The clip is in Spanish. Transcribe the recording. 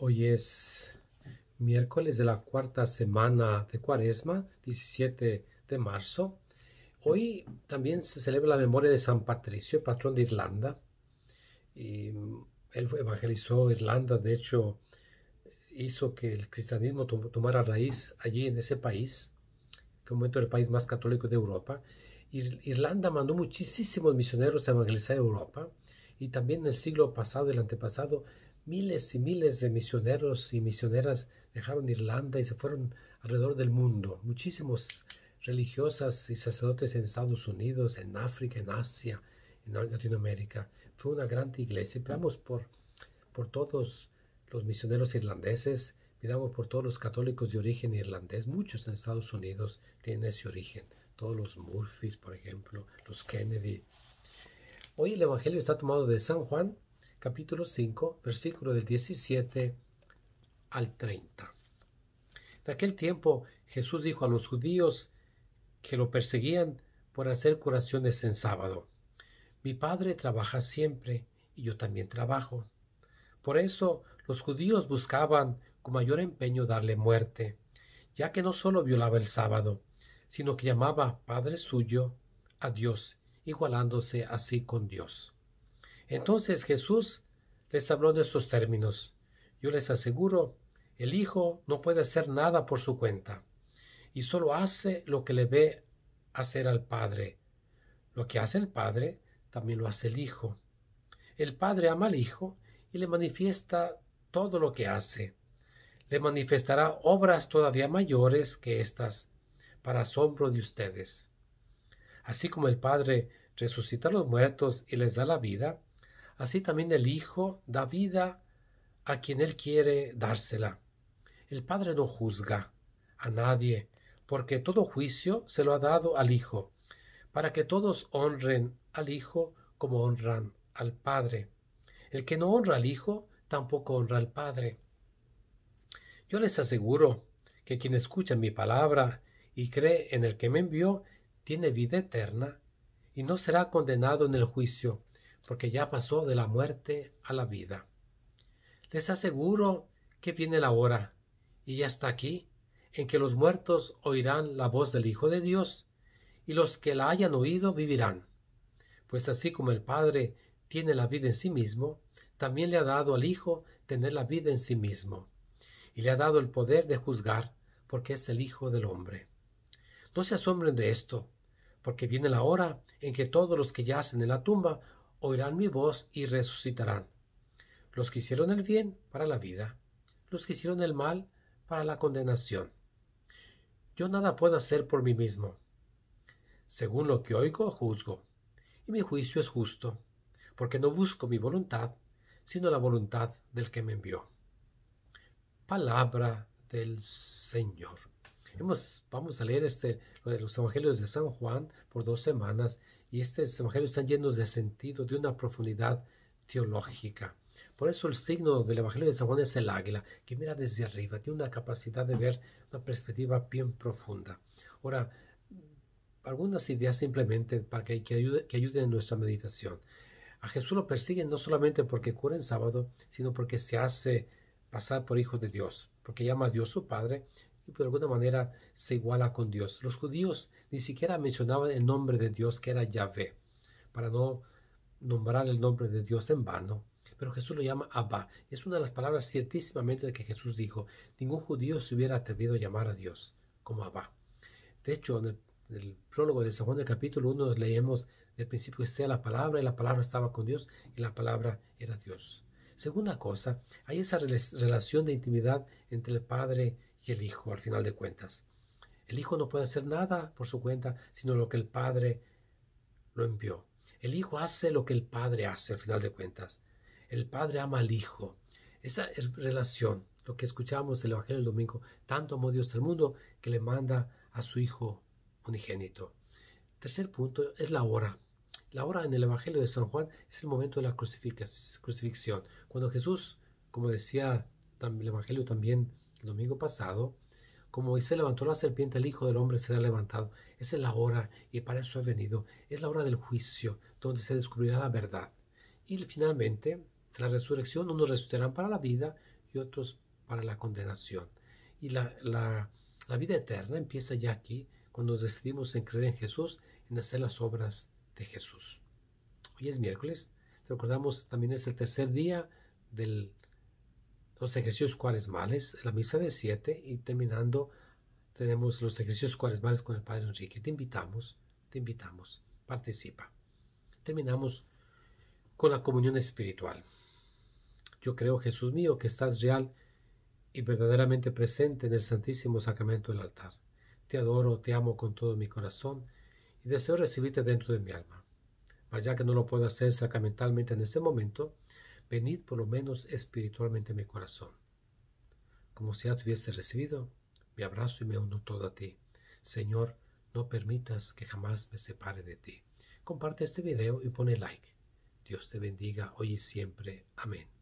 Hoy es miércoles de la cuarta semana de Cuaresma, 17 de marzo. Hoy también se celebra la memoria de San Patricio, patrón de Irlanda. Y él evangelizó Irlanda, de hecho, hizo que el cristianismo tomara raíz allí en ese país, que un momento era el país más católico de Europa. Irlanda mandó muchísimos misioneros a evangelizar Europa y también en el siglo pasado el antepasado miles y miles de misioneros y misioneras dejaron Irlanda y se fueron alrededor del mundo. Muchísimos religiosas y sacerdotes en Estados Unidos, en África, en Asia, en Latinoamérica. Fue una gran iglesia. Pidamos por, por todos los misioneros irlandeses, pidamos por todos los católicos de origen irlandés. Muchos en Estados Unidos tienen ese origen. Todos los Murphys, por ejemplo, los Kennedy. Hoy el Evangelio está tomado de San Juan, capítulo 5, versículo del 17 al 30. En aquel tiempo Jesús dijo a los judíos que lo perseguían por hacer curaciones en sábado. Mi Padre trabaja siempre y yo también trabajo. Por eso los judíos buscaban con mayor empeño darle muerte, ya que no solo violaba el sábado, sino que llamaba Padre suyo a Dios, igualándose así con Dios. Entonces Jesús les habló en estos términos. Yo les aseguro, el Hijo no puede hacer nada por su cuenta, y solo hace lo que le ve hacer al Padre. Lo que hace el Padre, también lo hace el Hijo. El Padre ama al Hijo y le manifiesta todo lo que hace. Le manifestará obras todavía mayores que éstas, para asombro de ustedes. Así como el Padre resucita a los muertos y les da la vida, Así también el Hijo da vida a quien Él quiere dársela. El Padre no juzga a nadie, porque todo juicio se lo ha dado al Hijo, para que todos honren al Hijo como honran al Padre. El que no honra al Hijo, tampoco honra al Padre. Yo les aseguro que quien escucha mi palabra y cree en el que me envió, tiene vida eterna, y no será condenado en el juicio, porque ya pasó de la muerte a la vida. Les aseguro que viene la hora, y ya está aquí, en que los muertos oirán la voz del Hijo de Dios, y los que la hayan oído vivirán. Pues así como el Padre tiene la vida en sí mismo, también le ha dado al Hijo tener la vida en sí mismo, y le ha dado el poder de juzgar, porque es el Hijo del hombre. No se asombren de esto, porque viene la hora en que todos los que yacen en la tumba oirán mi voz y resucitarán. Los que hicieron el bien para la vida, los que hicieron el mal para la condenación. Yo nada puedo hacer por mí mismo. Según lo que oigo, juzgo, y mi juicio es justo, porque no busco mi voluntad, sino la voluntad del que me envió. Palabra del Señor. Vamos a leer este, los Evangelios de San Juan por dos semanas y estos evangelios están llenos de sentido, de una profundidad teológica. Por eso el signo del Evangelio de San Juan es el águila, que mira desde arriba, tiene una capacidad de ver una perspectiva bien profunda. Ahora, algunas ideas simplemente para que, que, que ayuden en nuestra meditación. A Jesús lo persiguen no solamente porque cura en sábado, sino porque se hace pasar por hijo de Dios, porque llama a Dios su Padre de alguna manera se iguala con Dios. Los judíos ni siquiera mencionaban el nombre de Dios que era Yahvé, para no nombrar el nombre de Dios en vano. Pero Jesús lo llama Abba. Es una de las palabras ciertísimamente que Jesús dijo. Ningún judío se hubiera atrevido a llamar a Dios como Abba. De hecho, en el, prólogo de San Juan del capítulo 1 leemos el principio que sea la palabra y la palabra estaba con Dios y la palabra era Dios. Segunda cosa, hay esa relación de intimidad entre el Padre y el Hijo al final de cuentas. El Hijo no puede hacer nada por su cuenta, sino lo que el Padre lo envió. El Hijo hace lo que el Padre hace al final de cuentas. El Padre ama al Hijo. Esa relación, lo que escuchamos en el Evangelio del domingo, tanto amó Dios al mundo que le manda a su Hijo unigénito. Tercer punto es la hora. La hora en el Evangelio de San Juan es el momento de la crucifixión. Cuando Jesús, como decía el Evangelio también domingo pasado, como se levantó la serpiente, el Hijo del Hombre será levantado. Esa es la hora y para eso he venido. Es la hora del juicio, donde se descubrirá la verdad. Y finalmente, en la resurrección, unos resucitarán para la vida y otros para la condenación. Y la, la, vida eterna empieza ya aquí, cuando nos decidimos en creer en Jesús, en hacer las obras de Jesús. Hoy es miércoles, recordamos también es el tercer día de los ejercicios cuaresmales, la misa de siete y terminando tenemos los ejercicios cuaresmales con el Padre Enrique. Te invitamos, te invitamos, participa. Terminamos con la comunión espiritual. Yo creo, Jesús mío, que estás real y verdaderamente presente en el Santísimo Sacramento del altar. Te adoro, te amo con todo mi corazón y deseo recibirte dentro de mi alma. Mas ya que no lo puedo hacer sacramentalmente en este momento, venid por lo menos espiritualmente en mi corazón. Como si ya te hubiese recibido, me abrazo y me uno todo a ti. Señor, no permitas que jamás me separe de ti. Comparte este video y pone like. Dios te bendiga hoy y siempre. Amén.